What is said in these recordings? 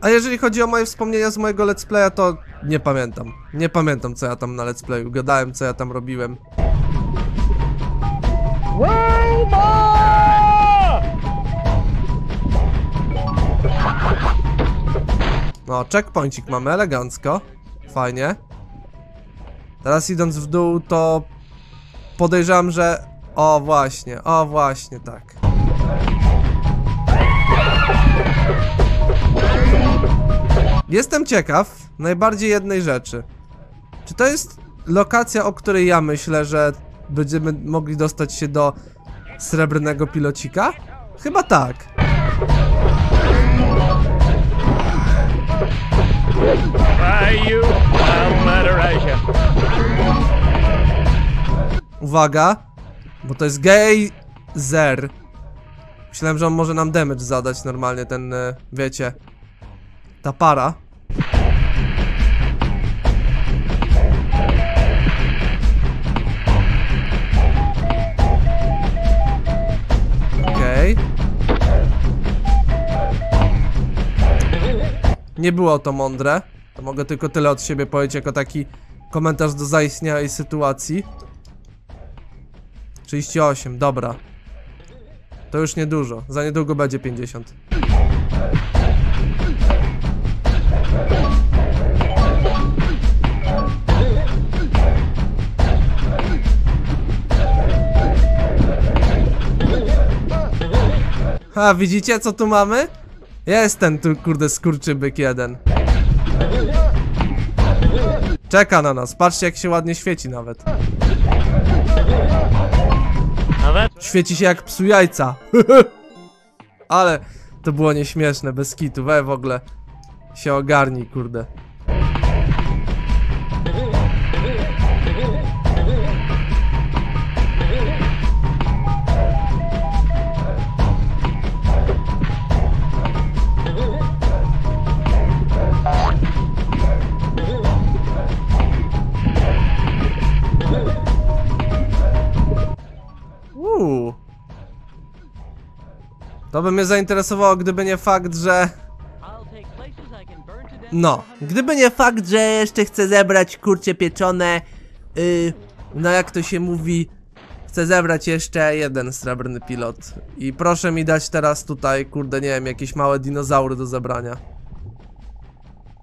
A jeżeli chodzi o moje wspomnienia z mojego let's playa, to nie pamiętam. Nie pamiętam co ja tam na let's playu gadałem, co ja tam robiłem. No, checkpointik mamy elegancko. Fajnie. Teraz idąc w dół, to podejrzewam, że... O, właśnie, o, właśnie, tak. Jestem ciekaw najbardziej jednej rzeczy. Czy to jest lokacja, o której ja myślę, że będziemy mogli dostać się do srebrnego pilocika? Chyba tak. Uwaga, bo to jest zer. Myślałem, że on może nam damage zadać normalnie, ten, e, wiecie, ta para. Okej. Nie było to mądre. To mogę tylko tyle od siebie powiedzieć jako taki komentarz do zaistniałej sytuacji. 38, dobra. To już niedużo. Za niedługo będzie 50. A, widzicie co tu mamy? Jest ten tu, kurde, skurczybyk jeden. Czeka na nas. Patrzcie jak się ładnie świeci nawet. That Świeci się jak psu jajca. Ale to było nieśmieszne, bez kitu. We w ogóle się ogarnij, kurde. To by mnie zainteresowało, gdyby nie fakt, że... No, gdyby nie fakt, że jeszcze chcę zebrać kurcie pieczone, yy, no jak to się mówi, chcę zebrać jeszcze jeden srebrny pilot. I proszę mi dać teraz tutaj, kurde, nie wiem, jakieś małe dinozaury do zebrania.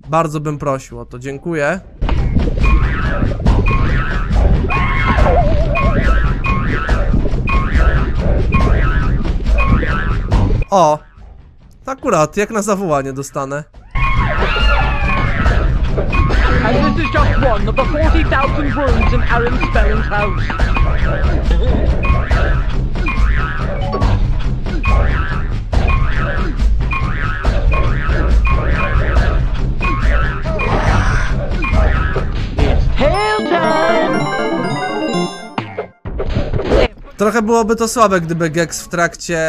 Bardzo bym prosił o to, dziękuję. O! Akurat, jak na zawołanie dostanę. And this is just one of the 40,000 rooms in Aaron Spelling's house. Trochę byłoby to słabe, gdyby Gex w trakcie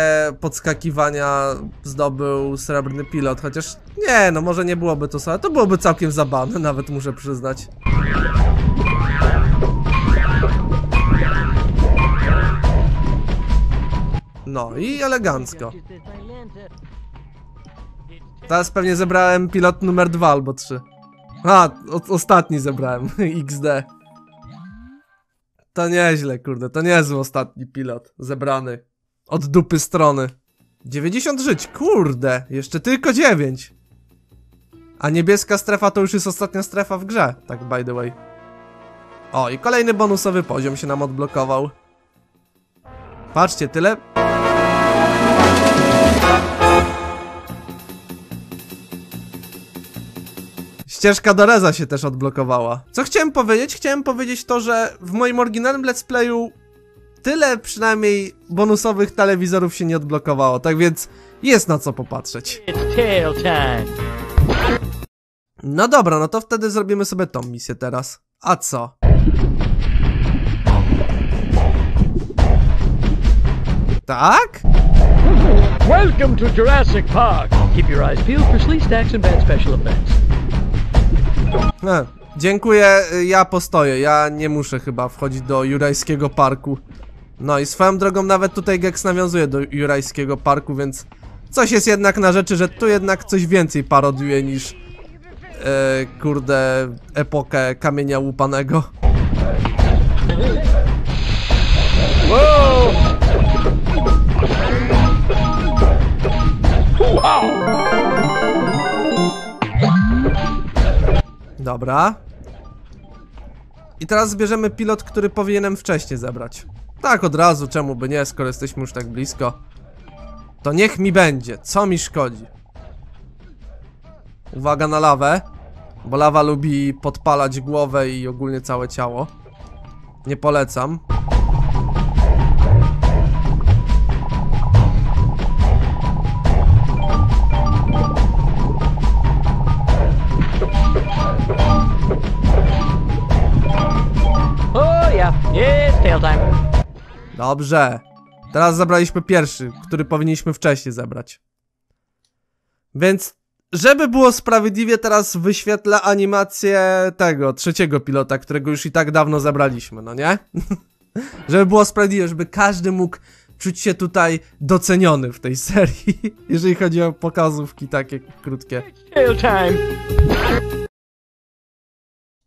podskakiwania zdobył srebrny pilot, chociaż nie, no może nie byłoby to słabe, to byłoby całkiem zabawne, nawet muszę przyznać. No i elegancko. Teraz pewnie zebrałem pilot numer 2 albo 3. A, ostatni zebrałem, XD. To nieźle, kurde, to niezły ostatni pilot zebrany. Od dupy strony. 90 żyć, kurde, jeszcze tylko 9. A niebieska strefa to już jest ostatnia strefa w grze, tak by the way. O, i kolejny bonusowy poziom się nam odblokował. Patrzcie, tyle... Ścieżka do Reza się też odblokowała. Co chciałem powiedzieć? Chciałem powiedzieć to, że w moim oryginalnym let's playu tyle przynajmniej bonusowych telewizorów się nie odblokowało, tak więc jest na co popatrzeć. No dobra, no to wtedy zrobimy sobie tą misję teraz. A co? Tak? Welcome to Jurassic Park! Keep your eyes peeled for stacks and bad special effects. E, dziękuję, y, ja postoję. Ja nie muszę chyba wchodzić do Jurajskiego Parku. No i swoją drogą nawet tutaj Gex nawiązuje do Jurajskiego Parku, więc coś jest jednak na rzeczy, że tu jednak coś więcej parodiuje niż e, kurde epokę kamienia łupanego. Whoa! Dobra. I teraz zbierzemy pilot, który powinienem wcześniej zebrać. Tak od razu, czemu by nie, skoro jesteśmy już tak blisko. To niech mi będzie, co mi szkodzi. Uwaga na lawę, bo lawa lubi podpalać głowę i ogólnie całe ciało. Nie polecam. Dobrze. Teraz zabraliśmy pierwszy, który powinniśmy wcześniej zebrać. Więc, żeby było sprawiedliwie, teraz wyświetlę animację tego, trzeciego pilota, którego już i tak dawno zabraliśmy, no nie? żeby było sprawiedliwie, żeby każdy mógł czuć się tutaj doceniony w tej serii, jeżeli chodzi o pokazówki takie krótkie.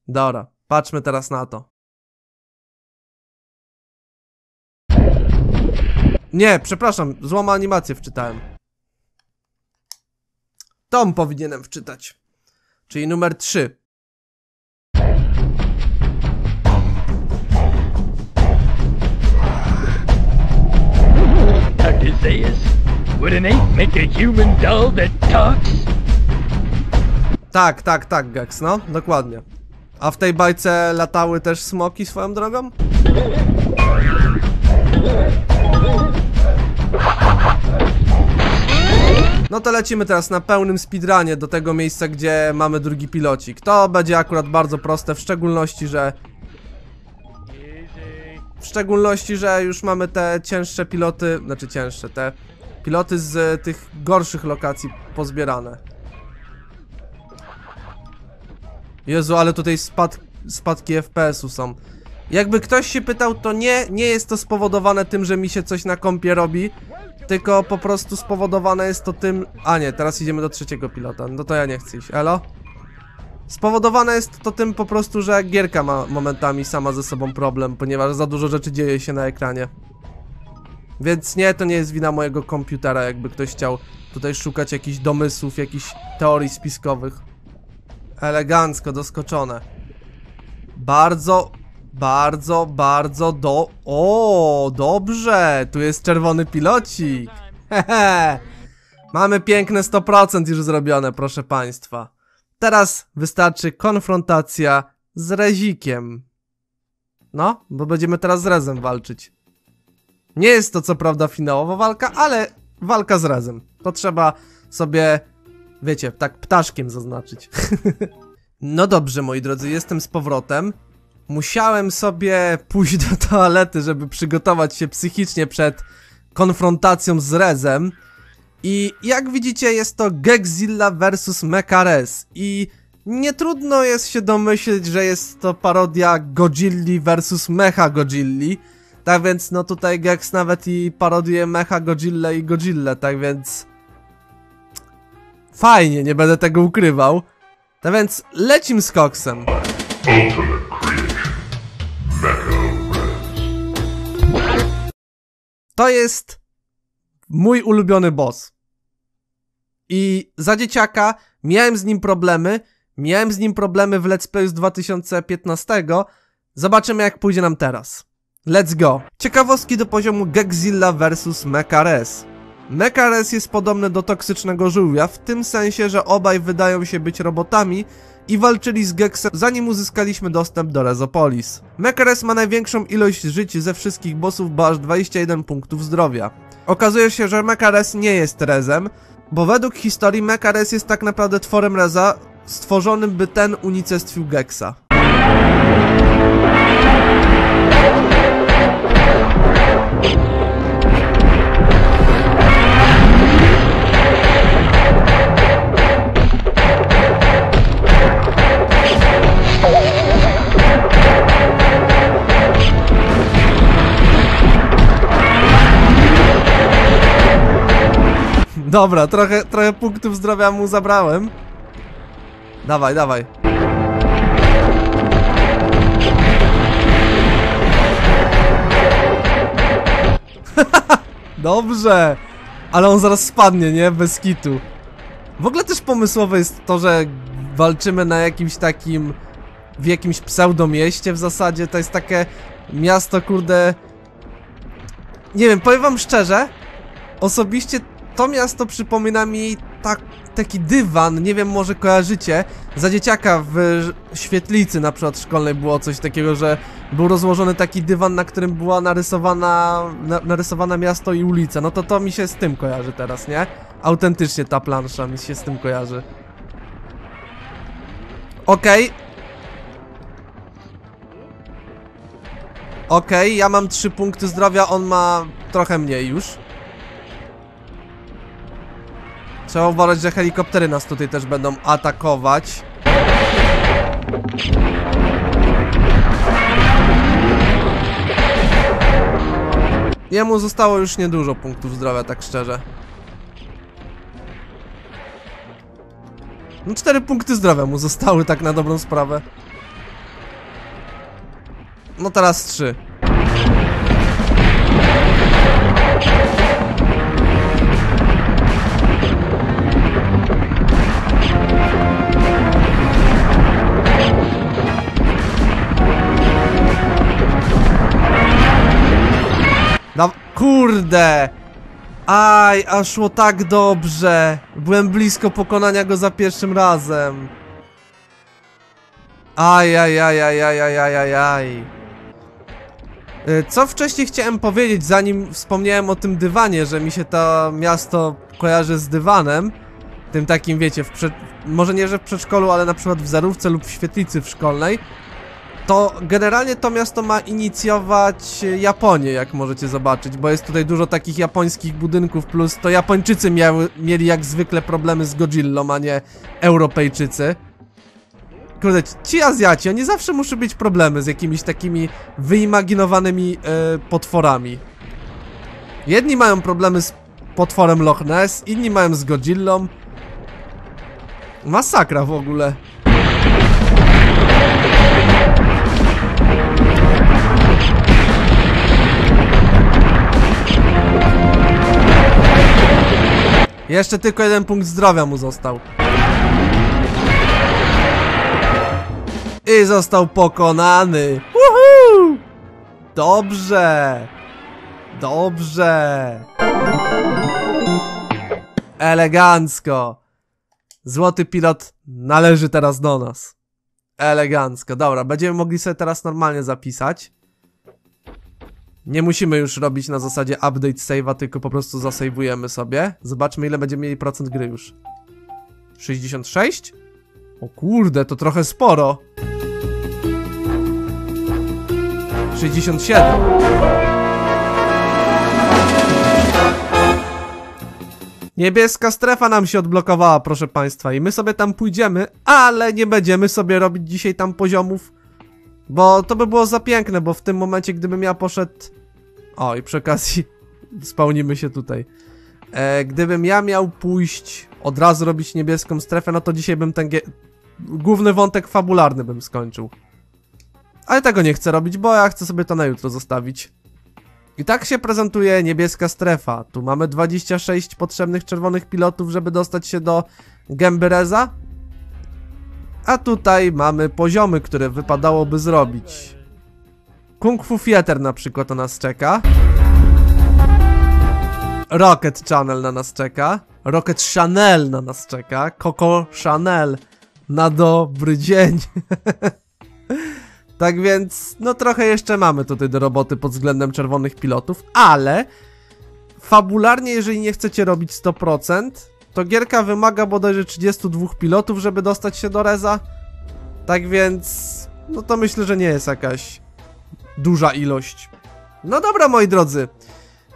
Dobra, patrzmy teraz na to. Nie, przepraszam, złą animację wczytałem. Tom powinienem wczytać. Czyli numer 3. Dr. Zayas, would an ape make a human doll that talks? Tak, tak, tak, Gex, no, dokładnie. A w tej bajce latały też smoki swoją drogą? No to lecimy teraz na pełnym speedrunie do tego miejsca, gdzie mamy drugi pilocik. To będzie akurat bardzo proste, w szczególności, że... W szczególności, że już mamy te cięższe piloty, znaczy cięższe, te piloty z tych gorszych lokacji pozbierane. Jezu, ale tutaj spad, spadki FPS-u są. Jakby ktoś się pytał, to nie, nie jest to spowodowane tym, że mi się coś na kompie robi, tylko po prostu spowodowane jest to tym... A nie, teraz idziemy do trzeciego pilota, no to ja nie chcę iść, elo? Spowodowane jest to tym po prostu, że gierka ma momentami sama ze sobą problem, ponieważ za dużo rzeczy dzieje się na ekranie. Więc nie, to nie jest wina mojego komputera, jakby ktoś chciał tutaj szukać jakichś domysłów, jakichś teorii spiskowych. Elegancko, doskoczone. Bardzo, bardzo, bardzo do... O, dobrze! Tu jest czerwony pilocik. Hehe. Mamy piękne 100% już zrobione, proszę państwa. Teraz wystarczy konfrontacja z Rezikiem. No, bo będziemy teraz z Rezem walczyć. Nie jest to co prawda finałowa walka, ale walka z Rezem. To trzeba sobie, wiecie, tak ptaszkiem zaznaczyć. no dobrze, moi drodzy, jestem z powrotem. Musiałem sobie pójść do toalety, żeby przygotować się psychicznie przed konfrontacją z Rezem. I jak widzicie, jest to Gexzilla vs Mekares. I nie trudno jest się domyśleć, że jest to parodia Godzilli vs Mecha Godzilli. Tak więc, no tutaj Gex nawet i parodiuje Mecha Godzilla i Godzilla, tak więc... Fajnie, nie będę tego ukrywał. Tak więc, lecim z koksem. Ultimate To jest mój ulubiony boss. I za dzieciaka miałem z nim problemy. Miałem z nim problemy w Let's Play z 2015. Zobaczymy jak pójdzie nam teraz. Let's go. Ciekawostki do poziomu Gexzilla vs Mekares. Mekares jest podobny do toksycznego żółwia, w tym sensie, że obaj wydają się być robotami i walczyli z Gexem zanim uzyskaliśmy dostęp do Rezopolis. Mekares ma największą ilość żyć ze wszystkich bossów, bo aż 21 punktów zdrowia. Okazuje się, że Mekares nie jest Rezem, bo według historii Mekares jest tak naprawdę tworem Reza, stworzonym by ten unicestwił Gexa. you Dobra, trochę, trochę punktów zdrowia mu zabrałem. Dawaj, dawaj. Dobrze. Ale on zaraz spadnie, nie? Bez kitu. W ogóle też pomysłowe jest to, że walczymy na jakimś takim... W jakimś pseudomieście w zasadzie. To jest takie miasto, kurde... Nie wiem, powiem wam szczerze. Osobiście to miasto przypomina mi tak, taki dywan, nie wiem, może kojarzycie. Za dzieciaka w świetlicy na przykład szkolnej było coś takiego, że był rozłożony taki dywan, na którym była narysowana, na, narysowane miasto i ulica. No to to mi się z tym kojarzy teraz, nie? Autentycznie ta plansza mi się z tym kojarzy. Okej. Okej, ja mam 3 punkty zdrowia, on ma trochę mniej już. Trzeba uważać, że helikoptery nas tutaj też będą atakować. Jemu zostało już niedużo punktów zdrowia, tak szczerze. No cztery punkty zdrowia mu zostały, tak na dobrą sprawę. No teraz trzy. Kurde! Aj, a szło tak dobrze. Byłem blisko pokonania go za pierwszym razem. Aj, aj, aj, aj, aj, aj, aj, aj, aj. Y, Co wcześniej chciałem powiedzieć, zanim wspomniałem o tym dywanie, że mi się to miasto kojarzy z dywanem, tym takim, wiecie, może nie, że w przedszkolu, ale na przykład w zarówce lub w świetlicy w szkolnej, to generalnie to miasto ma inicjować Japonię, jak możecie zobaczyć, bo jest tutaj dużo takich japońskich budynków, plus to Japończycy miały, mieli jak zwykle problemy z Godzillą, a nie Europejczycy. Kurde, ci Azjaci, oni zawsze muszą mieć problemy z jakimiś takimi wyimaginowanymi e, potworami. Jedni mają problemy z potworem Loch Ness, inni mają z Godzillą. Masakra w ogóle. Jeszcze tylko jeden punkt zdrowia mu został. I został pokonany. Woohoo! Dobrze. Dobrze. Elegancko. Złoty pilot należy teraz do nas. Elegancko. Dobra, będziemy mogli sobie teraz normalnie zapisać. Nie musimy już robić na zasadzie update save'a, tylko po prostu zasejwujemy sobie. Zobaczmy ile będziemy mieli procent gry już. 66? O kurde, to trochę sporo. 67. Niebieska strefa nam się odblokowała, proszę państwa, i my sobie tam pójdziemy, ale nie będziemy sobie robić dzisiaj tam poziomów, bo to by było za piękne, bo w tym momencie, gdybym ja poszedł... O, i przy okazji spełnimy się tutaj. E, gdybym ja miał pójść od razu robić niebieską strefę, no to dzisiaj bym ten główny wątek fabularny bym skończył. Ale tego nie chcę robić, bo ja chcę sobie to na jutro zostawić. I tak się prezentuje niebieska strefa. Tu mamy 26 potrzebnych czerwonych pilotów, żeby dostać się do gęby Reza. A tutaj mamy poziomy, które wypadałoby zrobić. Kung Fu Theater na przykład na nas czeka. Rocket Channel na nas czeka. Rocket Chanel na nas czeka. Coco Chanel. Na dobry dzień. Tak więc, no trochę jeszcze mamy tutaj do roboty pod względem czerwonych pilotów, ale fabularnie, jeżeli nie chcecie robić 100%, to gierka wymaga bodajże 32 pilotów, żeby dostać się do Reza. Tak więc, no to myślę, że nie jest jakaś duża ilość. No dobra, moi drodzy.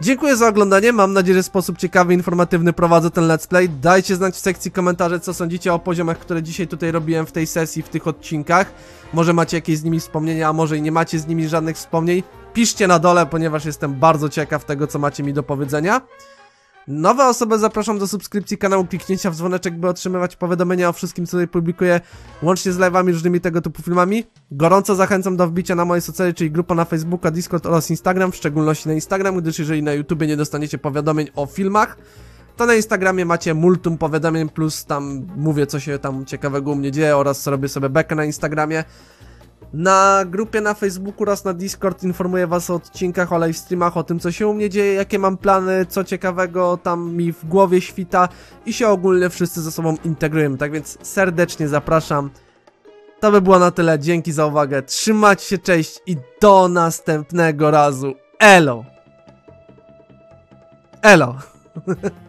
Dziękuję za oglądanie, mam nadzieję, że w sposób ciekawy, informatywny prowadzę ten let's play. Dajcie znać w sekcji komentarzy, co sądzicie o poziomach, które dzisiaj tutaj robiłem w tej sesji, w tych odcinkach. Może macie jakieś z nimi wspomnienia, a może i nie macie z nimi żadnych wspomnień. Piszcie na dole, ponieważ jestem bardzo ciekaw tego, co macie mi do powiedzenia. Nowe osoby zapraszam do subskrypcji kanału, kliknięcia w dzwoneczek, by otrzymywać powiadomienia o wszystkim, co tutaj publikuję, łącznie z live'ami, różnymi tego typu filmami. Gorąco zachęcam do wbicia na moje socjale, czyli grupa na Facebooka, Discord oraz Instagram, w szczególności na Instagram, gdyż jeżeli na YouTubie nie dostaniecie powiadomień o filmach, to na Instagramie macie multum powiadomień, plus tam mówię, co się tam ciekawego u mnie dzieje oraz robię sobie bekę na Instagramie. Na grupie na Facebooku oraz na Discord informuję was o odcinkach, o livestreamach, o tym co się u mnie dzieje, jakie mam plany, co ciekawego tam mi w głowie świta i się ogólnie wszyscy ze sobą integrujemy. Tak więc serdecznie zapraszam. To by było na tyle. Dzięki za uwagę. Trzymajcie się, cześć i do następnego razu. Elo! Elo!